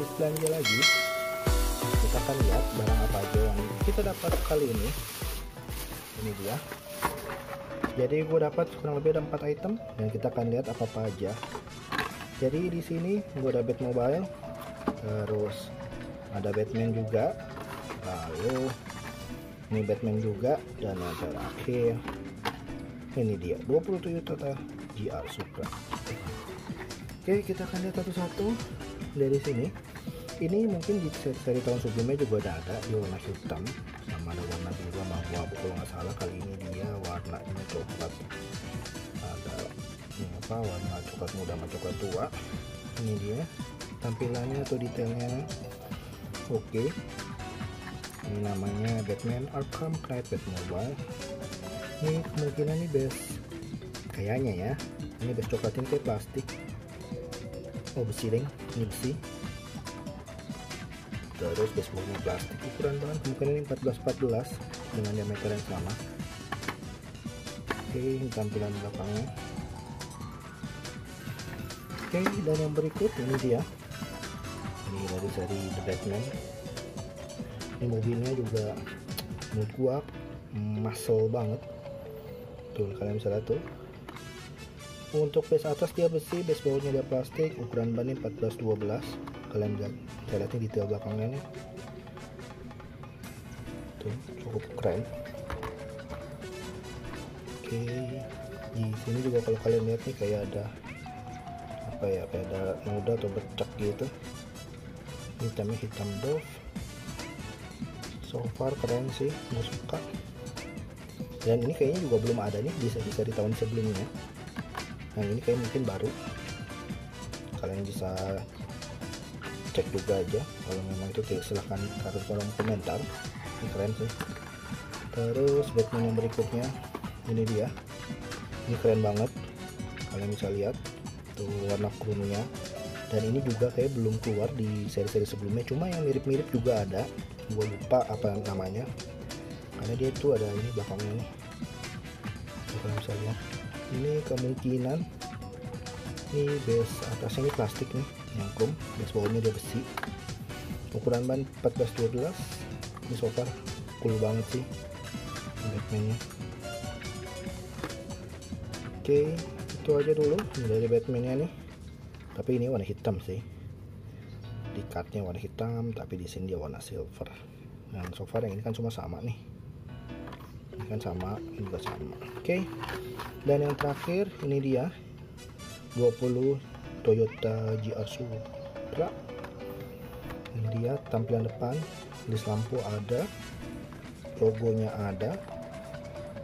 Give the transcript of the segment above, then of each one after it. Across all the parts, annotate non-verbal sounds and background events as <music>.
habis belanja lagi kita akan lihat barang apa aja yang kita dapat kali ini. Ini dia. Jadi gue dapat kurang lebih ada 4 item dan kita akan lihat apa apa aja. Jadi di sini gue ada Batmobile terus ada Batman juga lalu ini Batman juga dan yang terakhir. Ini dia 20 Toyota GR Supra oke kita akan lihat satu-satu dari sini. Ini mungkin di seri tahun sebelumnya juga udah ada di warna hitam sama ada warna biru sama abu-abu kalau nggak salah. Kali ini dia warnanya coklat. Ada ini apa warna coklat muda sama coklat tua. Ini dia tampilannya atau detailnya. Oke. Ini namanya Batman Arkham Knight Batmobile. Ini kemungkinan ini base kayaknya ya. Ini base coklat ini kayak plastik oh besi deng. Ini besi. Terus baseballnya plastik ukuran bahan kemungkinan ini 14-14 dengan diameter yang sama. Oke ini tampilan belakangnya. Oke dan yang berikut ini dia. Ini dari seri The Batman. Ini mobilnya juga menurut gua muscle banget. Tuh kalian bisa lihat tuh untuk base atas dia besi base bawahnya dia plastik ukuran ban ini 14-12 kalian lihat saya ini detail belakangnya nih tuh cukup keren. Oke di sini juga kalau kalian lihat nih kayak ada apa ya kayak ada noda atau bercak gitu. Hitamnya hitam dove. So far keren sih gue suka. Dan ini kayaknya juga belum ada nih bisa bisa di tahun sebelumnya yang ini kayak mungkin baru. Kalian bisa cek juga aja kalau memang itu silahkan taruh kolom komentar. Ini keren sih. Terus Batman yang berikutnya ini dia. Ini keren banget. Kalian bisa lihat tuh warna krumnya dan ini juga kayak belum keluar di seri-seri sebelumnya. Cuma yang mirip-mirip juga ada. Gue lupa apa namanya. Karena dia itu ada ini belakangnya nih. Kalian bisa lihat ini kemungkinan ini base atasnya ini plastik nih nyangkung base bawahnya dia besi. Ukuran ban 14-12 ini so far cool banget sih Batman nya oke itu aja dulu dari Batman nya nih. Tapi ini warna hitam sih. Di cardnya warna hitam tapi di sini dia warna silver. Dan so far yang ini kan semua sama nih kan sama juga sama. Oke. Dan yang terakhir ini dia. 20 Toyota GR Supra. Ini dia tampilan depan. List lampu ada. Logonya ada.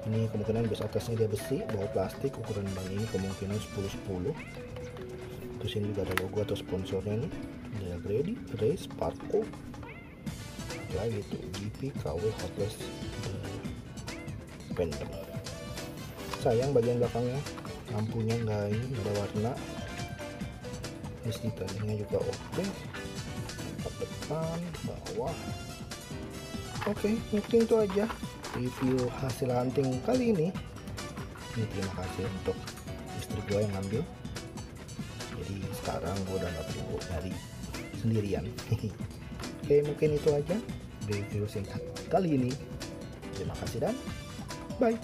Ini kemungkinan base atasnya dia besi bawah plastik ukuran ban ini kemungkinan 10-10 terus ini juga ada logo atau sponsornya nih. Ada Grady, Race, Parko lagi tuh GP, KW, Hotless Pendem sayang bagian belakangnya. Lampunya enggak ini ada warna. List detailnya juga oke. Okay. depan bawah. Oke okay, mungkin itu aja review hasil hunting kali ini. Ini terima kasih untuk istri gue yang ngambil. Jadi sekarang gue udah gak perlu nyari sendirian. <laughs> Oke mungkin itu aja review singkat kali ini. Terima kasih dan Bye.